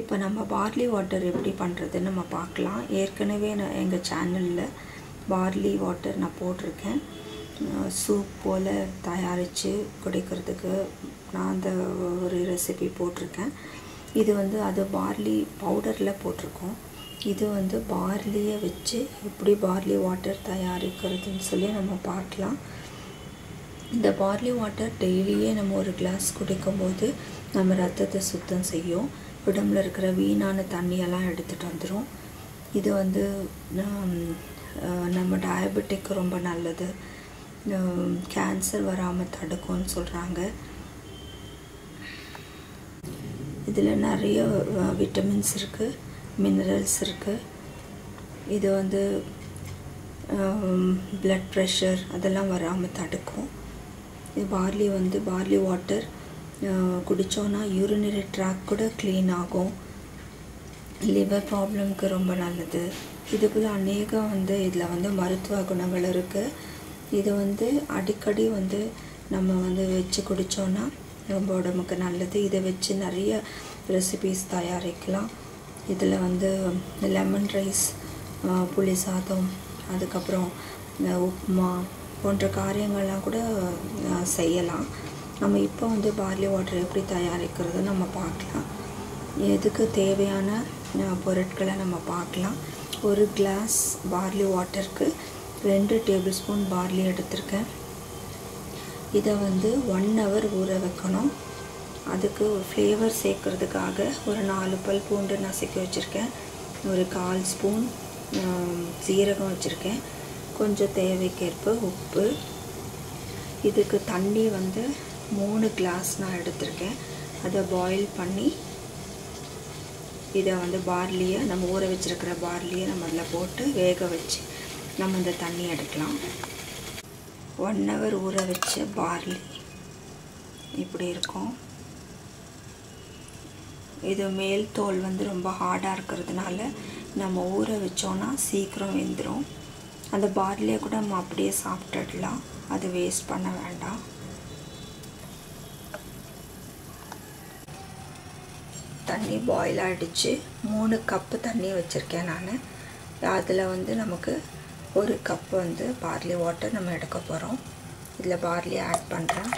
இப்போ நம்ம barley water எப்படி பண்ணுறதுன்னு நம்ம பார்க்கலாம். ஏற்கனவே நான் எங்கள் சேனலில் பார்லி வாட்டர் நான் போட்டிருக்கேன். சூப் போல் தயாரித்து குடிக்கிறதுக்கு நான் அந்த ஒரு ரெசிபி போட்டிருக்கேன். இது வந்து அது பார்லி பவுடரில் போட்டிருக்கோம். இது வந்து பார்லியை வச்சு எப்படி பார்லி வாட்டர் தயாரிக்கிறதுன்னு சொல்லி நம்ம பார்க்கலாம். இந்த பார்லி வாட்டர் டெய்லியே நம்ம ஒரு கிளாஸ் குடிக்கும்போது நம்ம ரத்தத்தை சுத்தம் செய்யும். உடம்புல இருக்கிற வீணான தண்ணியெல்லாம் எடுத்துகிட்டு வந்துடும் இது வந்து நம்ம டயபெட்டிக் ரொம்ப நல்லது. கேன்சர் வராமல் தடுக்கும்னு சொல்கிறாங்க இதில் நிறைய விட்டமின்ஸ் இருக்குது மினரல்ஸ் இருக்குது இது வந்து ப்ளட் ப்ரெஷர் அதெல்லாம் வராமல் தடுக்கும். இது பார்லி வந்து பார்லி வாட்டர் குடித்தோன்னா யூரினரி ட்ராக் கூட க்ளீன் ஆகும். லிவர் ப்ராப்ளம்க்கு ரொம்ப நல்லது. இதுக்குள்ள அநேகம் வந்து இதில் வந்து மருத்துவ குணங்கள் இருக்குது இது வந்து அடிக்கடி வந்து நம்ம வந்து வச்சு குடித்தோன்னா ரொம்ப உடம்புக்கு நல்லது. இதை வச்சு நிறைய ரெசிபீஸ் தயாரிக்கலாம். இதில் வந்து லெமன் ரைஸ் புளி சாதம் அதுக்கப்புறம் உப்புமா போன்ற காரியங்கள்லாம் கூட செய்யலாம். நம்ம இப்போ வந்து பார்லி வாட்டர் எப்படி தயாரிக்கிறது நம்ம பார்க்கலாம். எதுக்கு தேவையான பொருட்களை நம்ம பார்க்கலாம். ஒரு கிளாஸ் பார்லி வாட்டருக்கு ரெண்டு டேபிள் ஸ்பூன் பார்லி எடுத்திருக்கேன். இதை வந்து ஒன் ஹவர் ஊற வைக்கணும். அதுக்கு ஒரு ஃப்ளேவர் சேர்க்குறதுக்காக ஒரு நாலு பல் பூண்டு நசுக்கி வச்சுருக்கேன். ஒரு கால் ஸ்பூன் சீரகம் வச்சுருக்கேன். கொஞ்சம் தேவைக்கேற்ப உப்பு. இதுக்கு தண்ணி வந்து மூணு கிளாஸ் நான் எடுத்திருக்கேன். அதை பாயில் பண்ணி இதை வந்து பார்லியை நம்ம ஊற வச்சுருக்கிற பார்லியை நம்ம அதில் போட்டு வேக வச்சு நம்ம இந்த தண்ணி எடுக்கலாம். ஒன் ஹவர் ஊற வச்ச பார்லி இப்படி இருக்கும். இது மேல் தோல் வந்து ரொம்ப ஹார்டாக இருக்கிறதுனால நம்ம ஊற வச்சோன்னா சீக்கிரம் வெந்துடும் அந்த பார்லியை கூட நம்ம அப்படியே சாப்பிட்டுடலாம். அது வேஸ்ட் பண்ண வேண்டாம். தண்ணி பாயில் ஆகிடுச்சு மூணு கப்பு தண்ணி வச்சுருக்கேன் நான். அதில் வந்து நமக்கு ஒரு கப் வந்து பார்லி வாட்டர் நம்ம எடுக்க போகிறோம் இதில் பார்லி ஆட் பண்ணுறேன்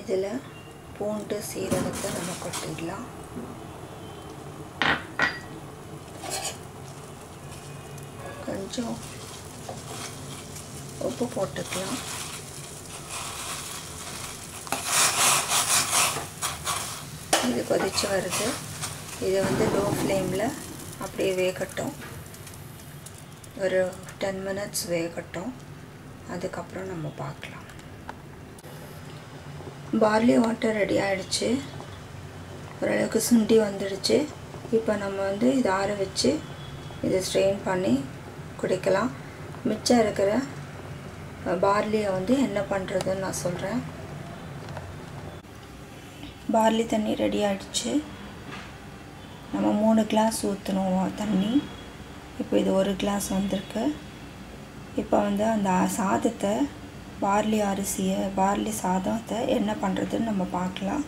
இதில் பூண்டு சீரகத்தை நம்ம கொட்டிடலாம். கொஞ்சம் உப்பு போட்டுக்கலாம். இது கொதிச்சு வருது. இதை வந்து லோ ஃப்ளேமில் அப்படியே வேகட்டும். ஒரு டென் மினிட்ஸ் வேகட்டும். அதுக்கப்புறம் நம்ம பார்க்கலாம். பார்லி வாட்டர் ரெடி ஆகிடுச்சு ஓரளவுக்கு சுண்டி வந்துடுச்சு. இப்போ நம்ம வந்து இதை ஆற வச்சு இதை ஸ்ட்ரெயின் பண்ணி குடிக்கலாம். மிச்சம் இருக்கிற பார்லியை வந்து என்ன பண்ணுறதுன்னு நான் சொல்கிறேன் பார்லி தண்ணி ரெடி ஆகிடுச்சு நம்ம மூணு கிளாஸ் ஊற்றணும் தண்ணி. இப்போ இது ஒரு கிளாஸ் வந்திருக்கு. இப்போ வந்து அந்த சாதத்தை பார்லி அரிசியை பார்லி சாதத்தை என்ன பண்ணுறதுன்னு நம்ம பார்க்கலாம்.